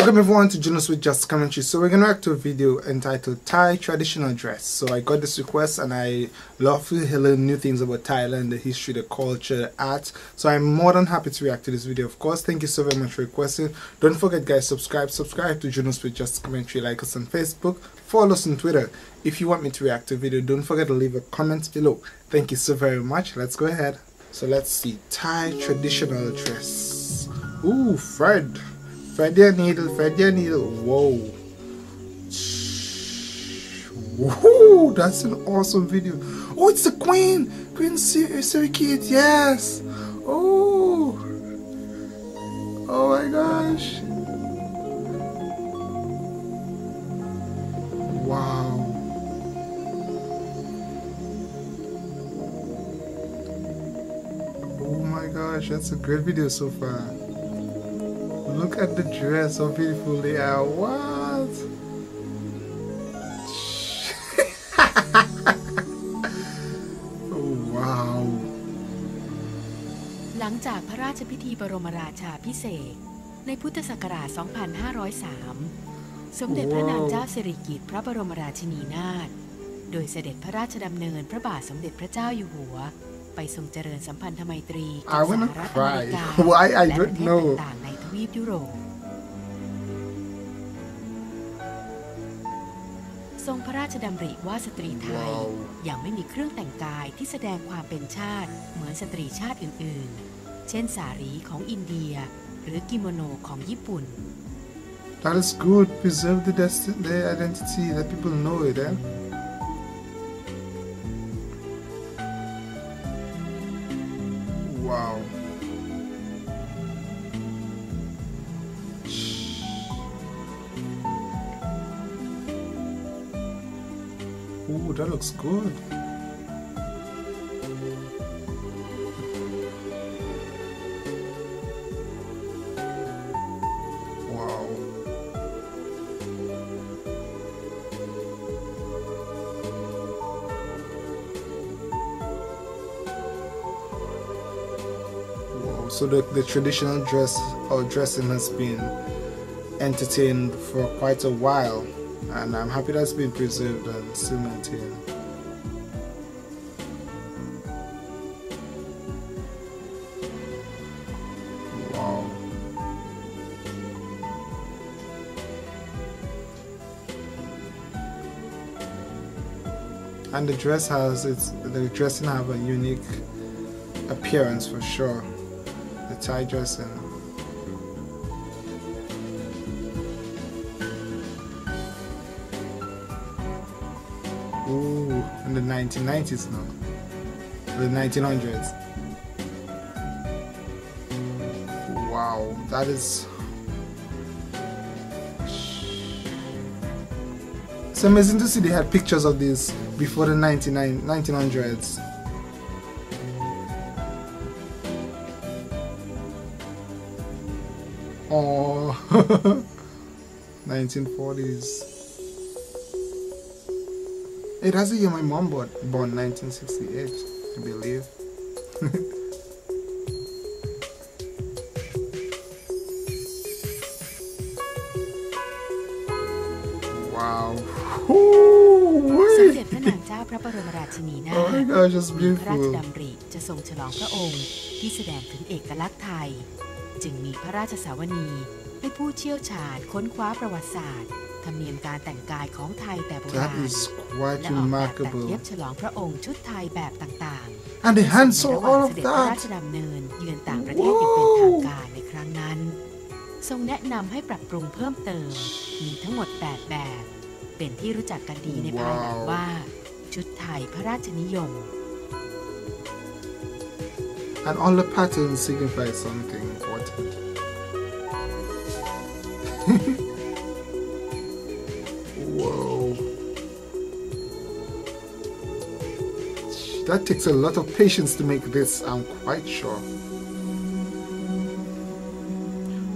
Welcome everyone to Junosuede Just Commentary. So we're going to react to a video entitled Thai Traditional Dress. So I got this request and I love to learn new things about Thailand, the history, the culture, the art. So I'm more than happy to react to this video. Of course, thank you so very much for requesting. Don't forget guys, subscribe. Subscribe to Junosuede Just Commentary. Like us on Facebook. Follow us on Twitter. If you want me to react to a video, don't forget to leave a comment below. Thank you so very much. Let's go ahead. So let's see. Thai Traditional Dress. Ooh, Fred. Thread your needle, thread your needle. Whoa. Whoa, that's an awesome video. Oh, it's the Queen! Queen Sirikit, yes! Oh! Oh my gosh! Wow. Oh my gosh, that's a great video so far. Look at the dress, how beautiful they are. What? oh, wow. หลังจากพระราชพิธีบรมราชาพิเศษกในพุทธศักราช 2503 สมเด็จพระนางเจ้าสิริกิติ์พระบรมราชินีนาถ โดยเสด็จพระราชดำเนินพระบาทสมเด็จพระเจ้าอยู่หัวไปทรงเจริญสัมพันธไมตรีกับสหรัฐอเมริกาและประเทศต่างๆในท วีปยุโรป ทรงพระราชดำริว่าสตรีไทยยังไม่มีเครื่องแต่งกายที่แสดงความเป็นชาติเหมือนสตรีชาติอื่น ๆ เช่นสารีของอินเดีย หรือกิโมโนของญี่ปุ่น That is good. Preserve the, the identity. Let people know it, eh? Ooh, that looks good. Wow. Wow. So the, the traditional dress or dressing has been entertained for quite a while and I'm happy that's been preserved and still maintained. Wow. And the dress has its the dressing have a unique appearance for sure. The Thai dressing. In the 1990s now. The 1900s. Wow, that is. It's amazing to see they had pictures of this before the 99, 1900s. Oh, 1940s. It has a year my mom born, born 1968, I believe. wow. สมเด็จพระนางเจ้าพระบรมราชินีนาถ Oh my gosh, that's มีพระราช beautiful. ดำริจะทรงฉลองพระองค์ที่แสดงถึงเอกลักษณ์ไทย จึงมีพระราชสาวนีให้ผู้เชี่ยวชาญค้นคว้าประวัติศาสตร์ ธรรมเนียมการแต่งกายของไทยแต่โบรา That ณ is quite และออกแบบตัด remarkable. เย็บฉลองพระองค์ชุดไทยแบบต่าง And the ๆ hands ซึ่ง saw ในระหว่าง all เส of ด็จพระราช that. ดำเนินเยือนต่างประเทศอย่างเป็นทางการในครั้งนั้น ทรงแนะนำให้ปรับปรุงเพิ่มเติม มีทั้งหมด 8 แบบ เป็นที่รู้จักกันดีในภายหลังว้าวว่า ชุดไทยพระราชนิยม And all the patterns signify something important. That takes a lot of patience to make this, I'm quite sure.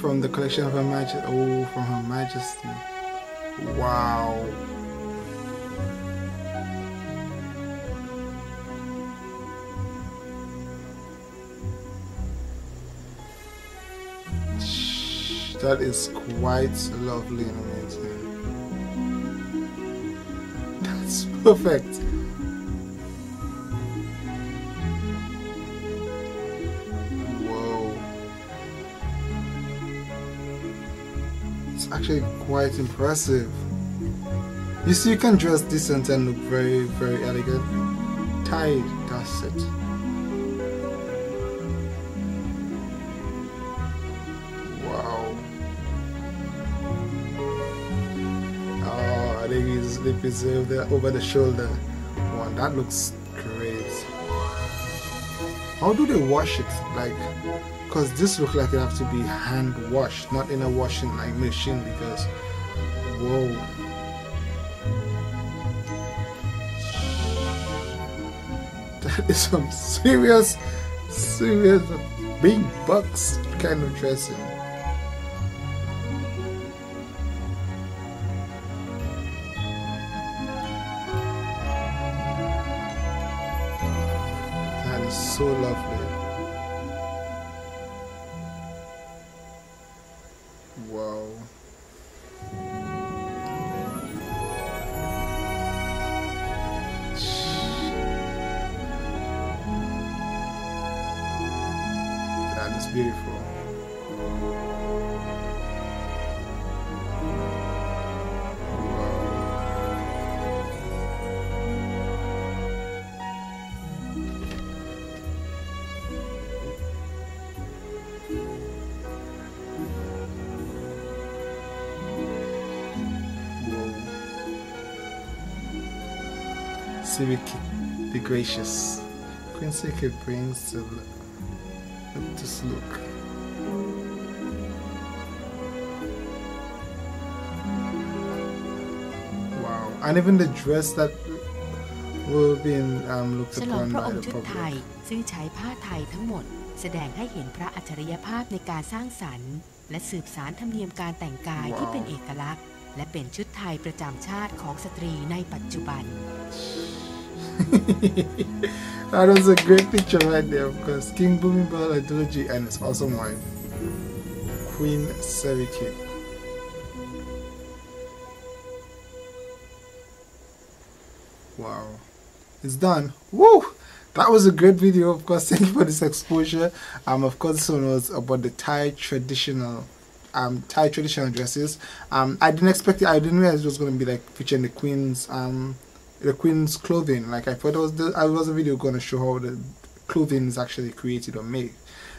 From the collection of Her Majesty. Oh, from Her Majesty. Wow. That is quite lovely and amazing. That's perfect. It's actually quite impressive. You see, you can dress decent and look very, very elegant. Tied, that's it. Wow, oh, they preserve the over the shoulder one. That looks great. How do they wash it? Like, because this looks like it have to be hand washed, not in a washing like machine. Because, whoa. That is some serious, serious big bucks kind of dressing. That is so lovely. That is beautiful. Civic the gracious. Queen brings just look. Wow. And even the dress that will be in, um, looked upon by the public. ซึ่งใช้ผ้าไทยทั้งหมด แสดงให้เห็นพระอัจฉริยภาพในการสร้างสรรค์ และสืบสารธรรมเนียมการแต่งกายที่เป็นเอกลักษณ์ และเป็นชุดไทยประจำชาติของสตรีในปัจจุบัน that was a great picture right there because King Bhumibol Adulyadej and his awesome wife, Queen Sirikit. Wow. It's done. Woo! That was a great video, of course. Thank you for this exposure. Um, of course, this one was about the Thai traditional um Thai traditional dresses. Um, I didn't expect it. I didn't realize it was going to be like featuring the queen's um the queen's clothing. Like I thought it was the I was a video going to show how the clothing is actually created or made.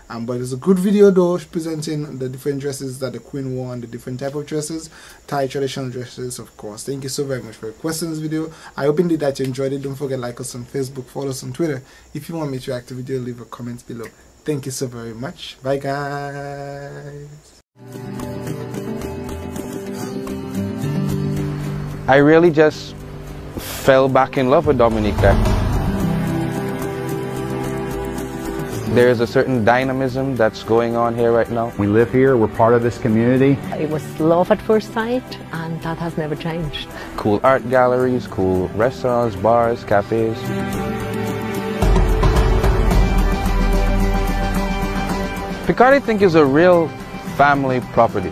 Um, but it's a good video though presenting the different dresses that the queen wore and the different type of dresses. Thai traditional dresses of course. Thank you so very much for your questions video. I hope indeed that you enjoyed it. Don't forget like us on Facebook follow us on Twitter. If you want me to react to video leave a comment below. Thank you so very much. Bye guys. I really just fell back in love with Dominica. There's a certain dynamism that's going on here right now. We live here, we're part of this community. It was love at first sight, and that has never changed. Cool art galleries, cool restaurants, bars, cafes. Picard, I think, is a real family property.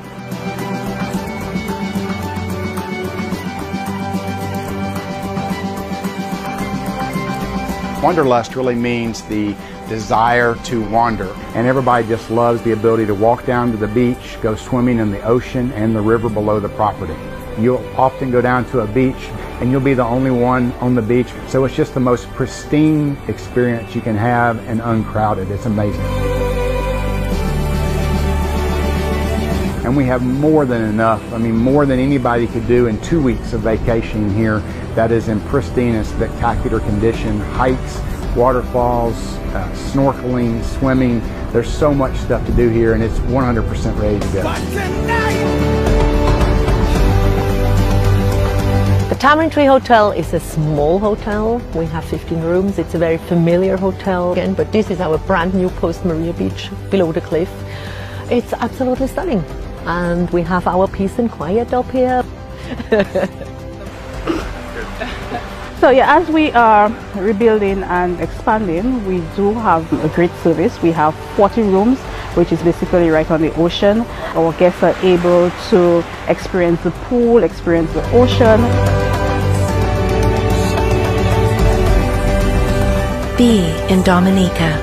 Wanderlust really means the desire to wander. And everybody just loves the ability to walk down to the beach, go swimming in the ocean and the river below the property. You'll often go down to a beach and you'll be the only one on the beach. So it's just the most pristine experience you can have and uncrowded. It's amazing. And we have more than enough. I mean, more than anybody could do in two weeks of vacation here that is in pristine and spectacular condition. Hikes, waterfalls, uh, snorkeling, swimming. There's so much stuff to do here and it's 100% ready to go. The Tamarind Tree Hotel is a small hotel. We have 15 rooms. It's a very familiar hotel again, but this is our brand new Post Maria Beach below the cliff. It's absolutely stunning and we have our peace and quiet up here. so yeah, as we are rebuilding and expanding, we do have a great service. We have 40 rooms which is basically right on the ocean. Our guests are able to experience the pool, experience the ocean. Be in Dominica.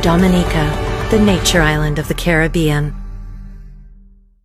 Dominica, the nature island of the Caribbean.